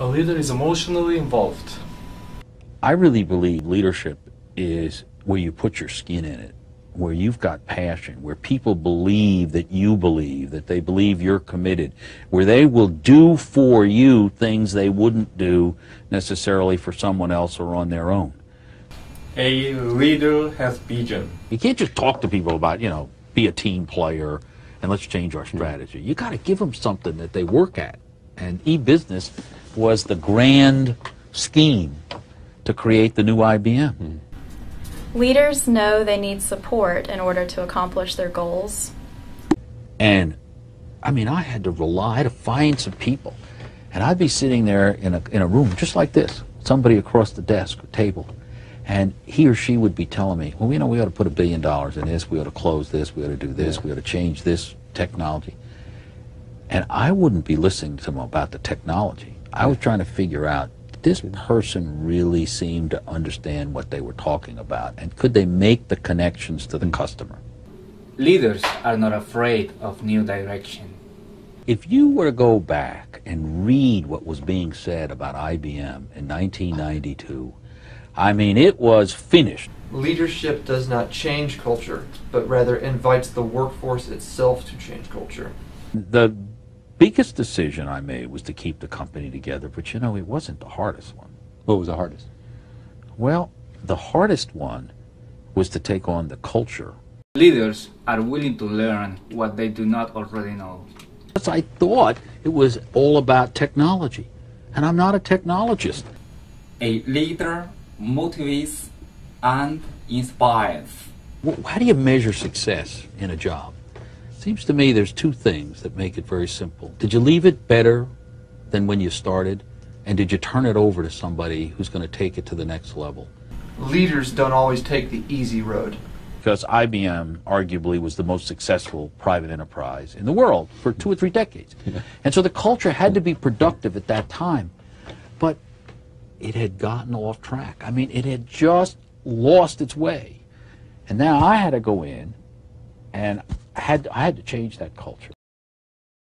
A leader is emotionally involved. I really believe leadership is where you put your skin in it, where you've got passion, where people believe that you believe, that they believe you're committed, where they will do for you things they wouldn't do necessarily for someone else or on their own. A leader has vision. You can't just talk to people about, you know, be a team player and let's change our strategy. You got to give them something that they work at. And e-business was the grand scheme to create the new IBM. Leaders know they need support in order to accomplish their goals. And I mean, I had to rely to find some people. And I'd be sitting there in a, in a room just like this, somebody across the desk or table. And he or she would be telling me, well, you know, we ought to put a billion dollars in this, we ought to close this, we ought to do this, we ought to change this technology. And I wouldn't be listening to them about the technology. I was trying to figure out, this person really seemed to understand what they were talking about? And could they make the connections to the hmm. customer? Leaders are not afraid of new direction. If you were to go back and read what was being said about IBM in 1992, I mean, it was finished. Leadership does not change culture, but rather invites the workforce itself to change culture. The biggest decision I made was to keep the company together, but you know, it wasn't the hardest one. What was the hardest? Well, the hardest one was to take on the culture. Leaders are willing to learn what they do not already know. Because I thought it was all about technology, and I'm not a technologist. A leader motivates and inspires. How do you measure success in a job? Seems to me there's two things that make it very simple. Did you leave it better than when you started? And did you turn it over to somebody who's going to take it to the next level? Leaders don't always take the easy road. Because IBM arguably was the most successful private enterprise in the world for two or three decades. And so the culture had to be productive at that time. But it had gotten off track. I mean, it had just lost its way. And now I had to go in and I had, I had to change that culture.